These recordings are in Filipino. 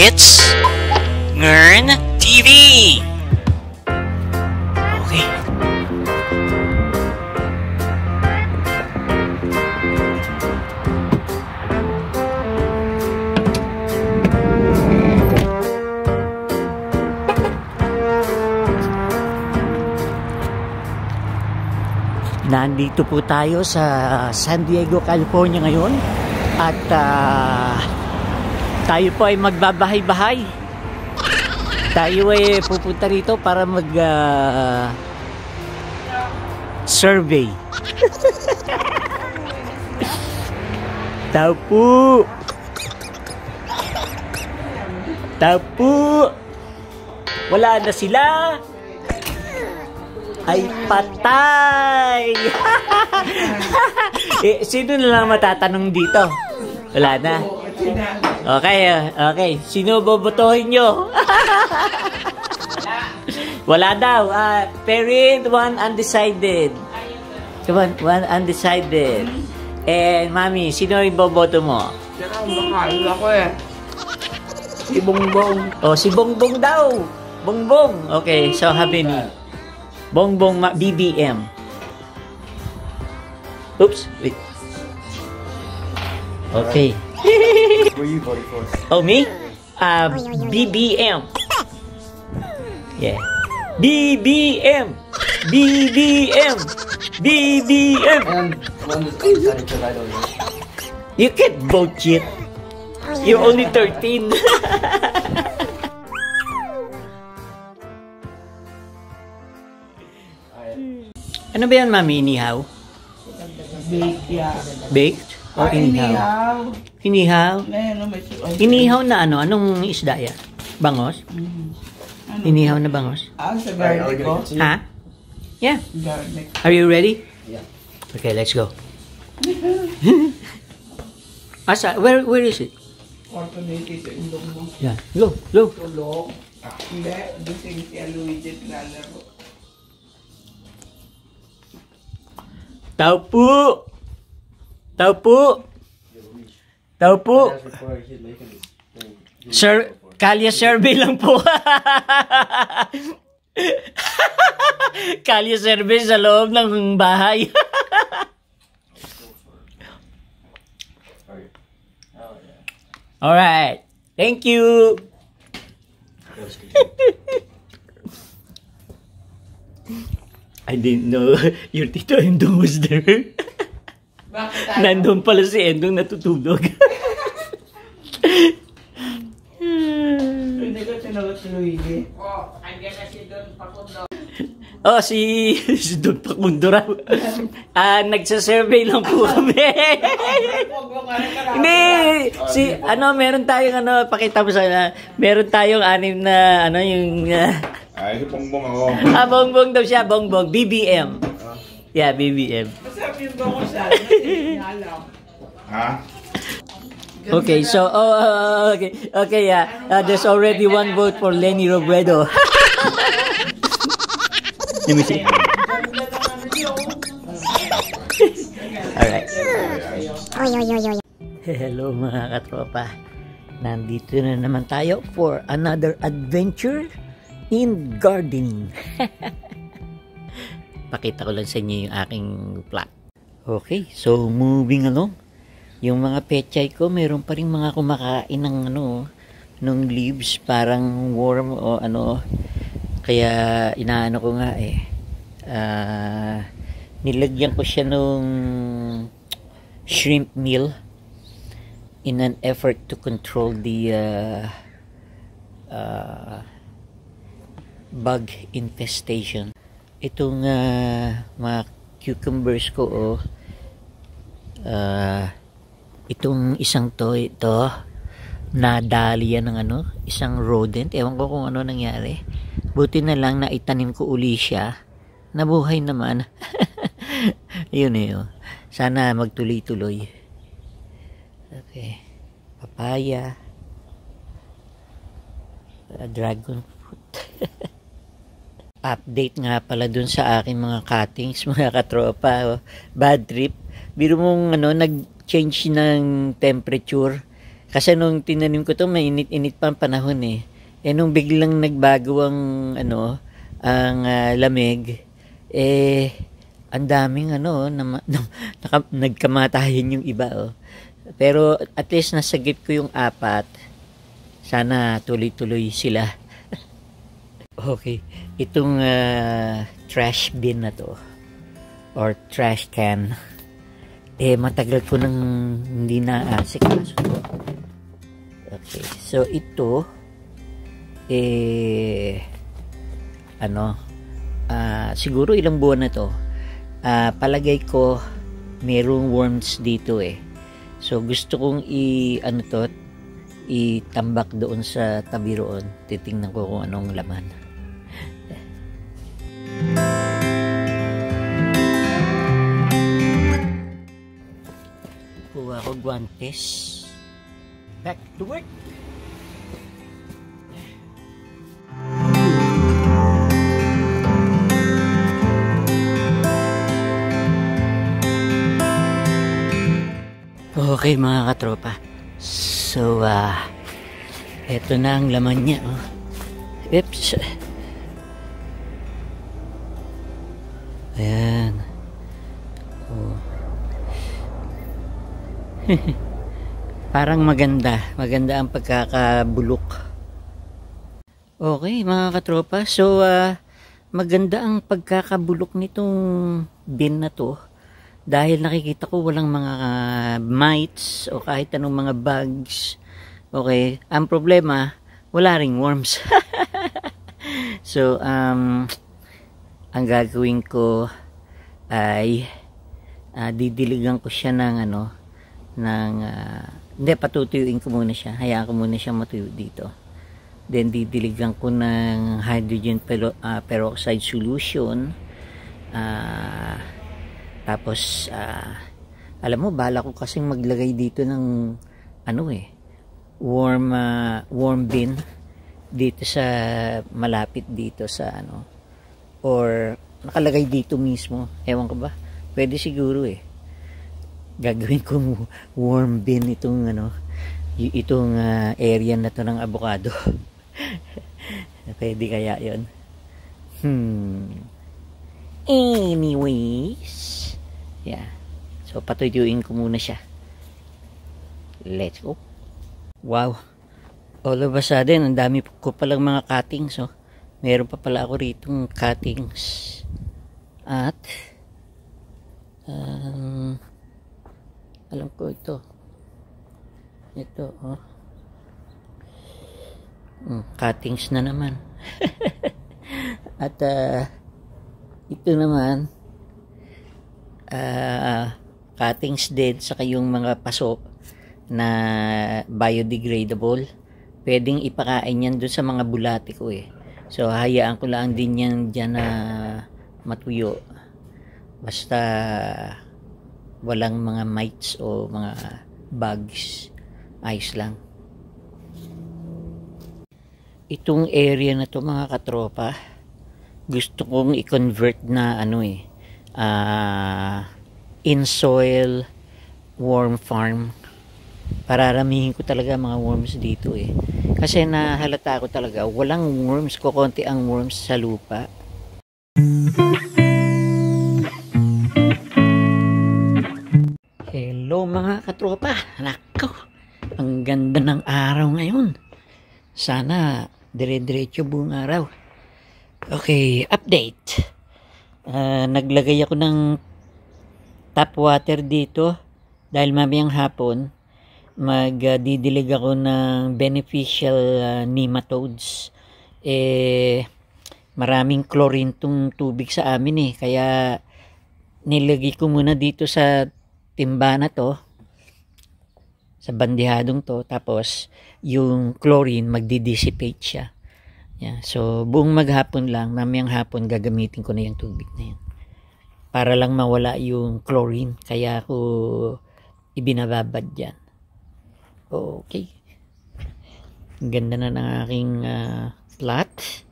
It's Ngern TV. Okay. Nandito po tayo sa San Diego, California ngayon at ah, tayo po ay magbabahay-bahay. Tayo ay pupunta rito para mag ah, survey. Tao po! Tao po! Wala na sila! ay patay! eh, sino na lang matatanong dito? Wala na. Okay, ah, okay. Sino bobotohin nyo? Wala daw. Ah, parent, one undecided. Come on, one undecided. And mami, sino yung boboto mo? Tsaka makain ako eh. Si Bongbong. Oh, si Bongbong daw. Bongbong. Okay, so how many? Bongbong BBM. Oops, wait. Okay. Who are you voting for? Oh, me? Uh, BBM. Yeah. BBM. BBM. BBM. And one is undecided because I don't know. You can't vote yet. You're only 13. ano ba yan, mami? Inihaw? Bake ya. Baked? O Ah, inihaw? inihaw. Inihaw? Inihaw na ano? Anong isda yan? Bangos? Ano? Inihaw na bangos? Ah, sa garlic ko. Ha? Yeah. Garlic. Are you ready? Yeah. Okay, let's go. Asa? Where where is it? Opportunity sa indong mo. Yeah. Go, go. Tulog. Hindi, gising si Luigi lalaro. Tao po! Tao po! Tao po! Sir, Kalya survey lang po. Kalya survey sa loob ng bahay. Alright. Thank you. I didn't know your Tito Endong was there. Bakit tayo? Nandun pala si Endong natutulog. Hindi ko sinagot si Luigi. Oh, andyan na si Don Pakundo. oh, si, si Don Pakundo raw. Ah, nagsa-survey lang po kami. Hindi, si, ano, meron tayong, ano, pakita mo sana, meron tayong anim na, ano, yung, ah, Ay, si Bongbong ako. ah, bongbong daw siya, bongbong, BBM. Yeah, BBM. Masarap yung bango sa Hindi niya alam. Ha? Okay, so, oh, uh, okay, okay, yeah. Uh, there's already one vote for Lenny Robredo. Let me see. Alright. Hello mga katropa. Nandito na naman tayo for another adventure in gardening. Pakita ko lang sa inyo yung aking plot. Okay, so moving along. Yung mga pechay ko, meron pa rin mga kumakain ng ano, nung leaves, parang worm o ano. Kaya inaano ko nga eh. Ah, nilagyan ko siya nung shrimp meal in an effort to control the uh, uh, bug infestation. Itong uh, mga cucumbers ko oh, uh, itong isang to, ito, nadali ng ano, isang rodent. Ewan ko kung ano nangyari. Buti na lang na itanim ko uli siya. Nabuhay naman. Yun eh. oh. Sana magtuloy-tuloy. Okay. Papaya. Uh, dragon fruit. Update nga pala dun sa aking mga cuttings, mga katropa. oh. Bad trip. Biro mong ano, nag-change ng temperature Kasi nung tinanim ko to, mainit-init pa ang panahon eh. Eh nung biglang nagbago ang ano, ang ah, lamig, eh ang daming ano, na, na, naka, nagkamatayan yung iba oh. Pero at least nasagip ko yung apat. Sana tuloy-tuloy sila. okay. Itong ah, trash bin na to or trash can eh matagal ko nang hindi na asikaso. Okay so ito eh ano ah, siguro ilang buwan na to. Ah, palagay ko merong worms dito eh. So gusto kong i ano to itambak doon sa tabi roon. Titingnan ko kung anong laman ko guantes back to work Okay mga katropa. So, ah, eto na ang laman niya. Oh. Oops. Ayan. Parang maganda. Maganda ang pagkakabulok. Okay mga katropa. So, ah, maganda ang pagkakabulok nitong bin na to dahil nakikita ko walang mga ah, mites o kahit anong mga bugs. Okay, ang problema, wala ring worms. so, um, ang gagawin ko ay ah, didiligan ko siya ng ano, ng, ah, hindi, patutuyuin ko muna siya. Hayaan ko muna siya matuyo dito. Then, didiligan ko ng hydrogen pero, ah, peroxide solution. Ah, tapos, ah, alam mo, bala ko kasing maglagay dito ng, ano eh, warm, ah, warm bin dito sa, malapit dito sa, ano, or, nakalagay dito mismo. Ewan ko ba? Pwede siguro eh. Gagawin kong warm bin itong, ano, itong ah, area na to ng avocado. Pwede kaya yon Hmm. Anyways, yeah. So, patuyuin ko muna siya. Let's go. Wow. All of a sudden, ang dami ko palang mga cuttings. So, meron pa pala ako ritong cuttings. At, um, alam ko ito. Ito, oh. Mm, cuttings na naman. At, ah, ito naman, ah, cuttings din saka yung mga paso na biodegradable. Pwedeng ipakain yan doon sa mga bulate ko eh. So, hayaan ko lang din yan dyan na matuyo. Basta walang mga mites o mga bugs. Ayos lang. Itong area na to mga katropa, gusto kong i-convert na ano eh, ah, in-soil worm farm. Pararamihin ko talaga mga worms dito eh. Kasi nahalata ko talaga, walang worms, kukonti ang worms sa lupa. Mga katropa, nako, ang ganda ng araw ngayon. Sana dire-diretso buong araw. Okay, update. Ah, naglagay ako ng tap water dito dahil mamayang hapon magdidilig ako ng beneficial ah, nematodes. Eh, maraming chlorine tong tubig sa amin eh. Kaya nilagay ko muna dito sa timba na to sa bandihadong to tapos yung chlorine magdi-dissipate siya. Yeah. So, buong maghapon lang, mamayang hapon gagamitin ko na yung tubig na yun. Para lang mawala yung chlorine. Kaya ako ibinababad dyan. Okay. Ganda na ng aking ah, plot.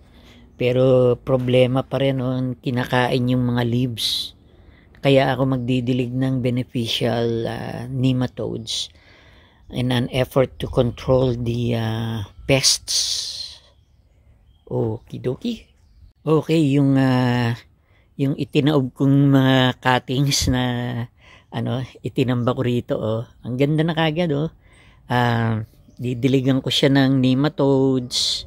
Pero problema pa rin oh, kinakain yung mga leaves. Kaya ako magdidilig ng beneficial ah, nematodes. In an effort to control the uh, pests. Okidoki. Okay, yung uh, yung itinaob kong mga cuttings na ano, itinamba ko rito oh. Ang ganda na kagad oh. Uh, didiligan ko siya ng nematodes.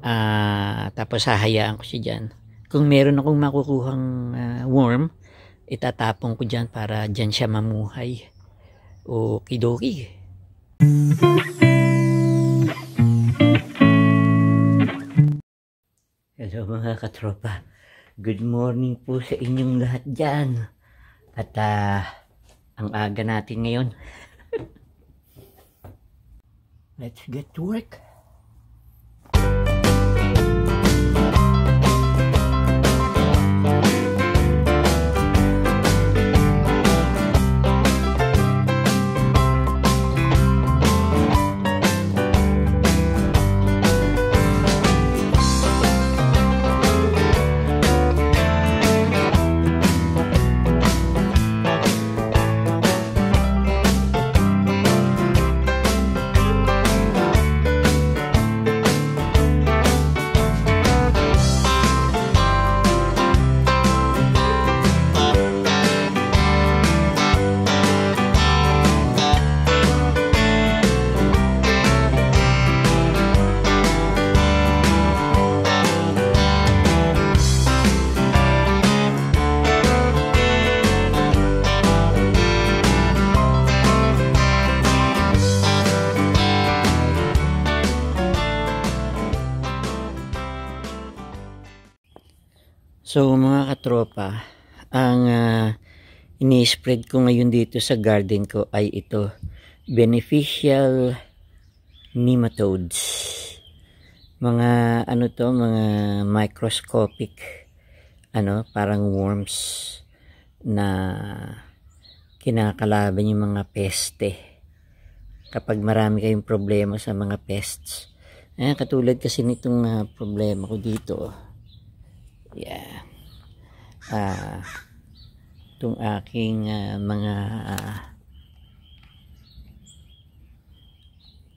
Uh, tapos hahayaan ko siya dyan. Kung meron akong makukuhang uh, worm, itatapon ko dyan para dyan siya mamuhay. Okidoki. Hello mga katropa. Good morning po sa inyong lahat dyan. At uh, ang aga natin ngayon. Let's get to work. So mga katropa, ang uh, ini-spread ko ngayon dito sa garden ko ay ito, beneficial nematodes. Mga ano to, mga microscopic ano, parang worms na kinakalaban yung mga peste. Kapag marami kayong problema sa mga pests. Eh, katulad kasi nitong uh, problema ko dito yeah. Ah itong aking uh, mga uh,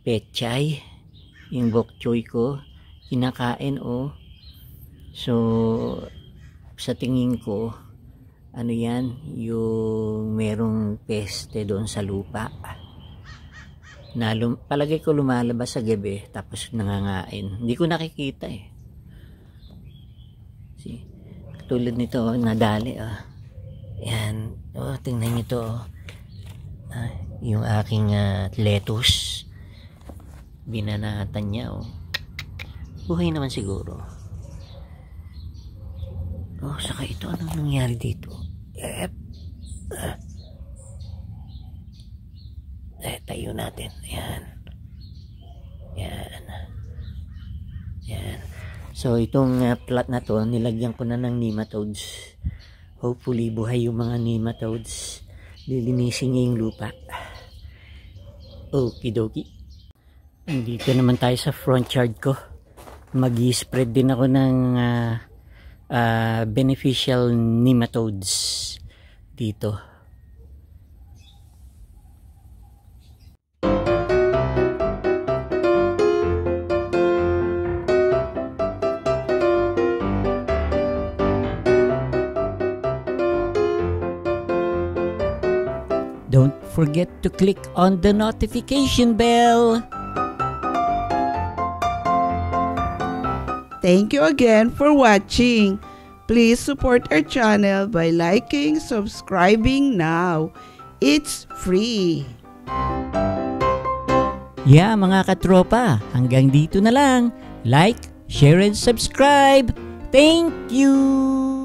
pechay yung bok choy ko kinakain oh. So sa tingin ko ano yan yung merong peste doon sa lupa. Na palagay ko lumalabas sa gabi tapos nangangain. Hindi ko nakikita eh See? Katulad nito, oh, nadali. Oh. Yan. Oh, tingnan nyo to. Oh. Ah, yung aking uh, lettuce. Binanatan niya. Oh. Buhay naman siguro. Oh, saka ito. Anong nangyari dito? Yep. Ah. Eh, tayo natin. Yan. Yan. Yan. So itong uh, plat na to, nilagyan ko na ng nematodes. Hopefully buhay yung mga nematodes. Lilinisin niya yung lupa. Okidoki. Dito naman tayo sa front yard ko. Mag-spread din ako ng uh, uh, beneficial nematodes dito. Don't forget to click on the notification bell. Thank you again for watching. Please support our channel by liking, subscribing now. It's free. Yeah, mga katropa, hanggang dito na lang. Like, share, and subscribe. Thank you!